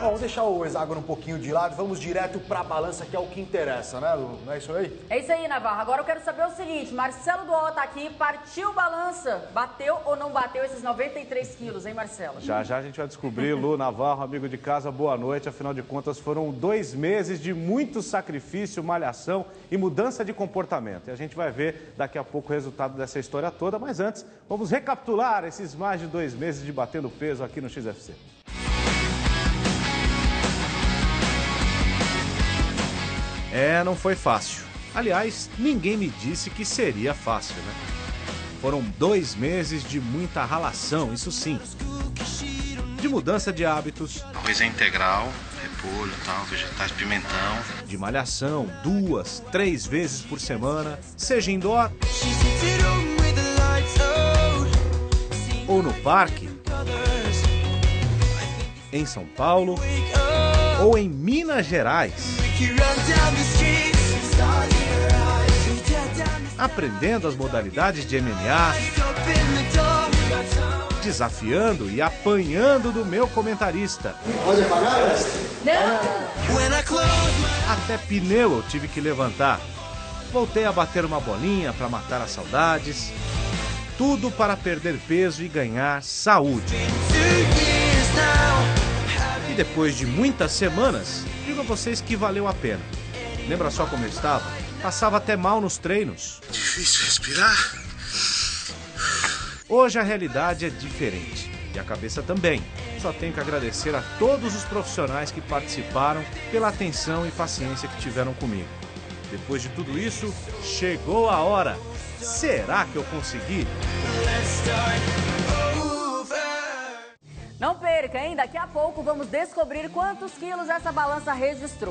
Bom, vamos deixar o hexágono um pouquinho de lado, vamos direto pra balança, que é o que interessa, né, Lu? Não é isso aí? É isso aí, Navarro. Agora eu quero saber o seguinte: Marcelo Duó tá aqui, partiu balança. Bateu ou não bateu esses 93 quilos, hein, Marcelo? Já já a gente vai descobrir, Lu Navarro, amigo de casa, boa noite. Afinal de contas, foram dois meses de muito sacrifício, malhação e mudança de comportamento. E a gente vai ver daqui a pouco o resultado dessa história toda. Mas antes, vamos recapitular esses mais de dois meses de batendo peso aqui no XFC. É, não foi fácil. Aliás, ninguém me disse que seria fácil, né? Foram dois meses de muita ralação, isso sim. De mudança de hábitos, Arroz é integral, repolho, tal, vegetais, pimentão. de malhação, duas, três vezes por semana, seja indoor ou no parque, em São Paulo ou em Minas Gerais. Aprendendo as modalidades de MMA, desafiando e apanhando do meu comentarista. Até pneu eu tive que levantar. Voltei a bater uma bolinha para matar as saudades. Tudo para perder peso e ganhar saúde. Depois de muitas semanas, digo a vocês que valeu a pena. Lembra só como eu estava? Passava até mal nos treinos. Difícil respirar. Hoje a realidade é diferente. E a cabeça também. Só tenho que agradecer a todos os profissionais que participaram pela atenção e paciência que tiveram comigo. Depois de tudo isso, chegou a hora. Será que eu consegui? Não perca, hein? Daqui a pouco vamos descobrir quantos quilos essa balança registrou.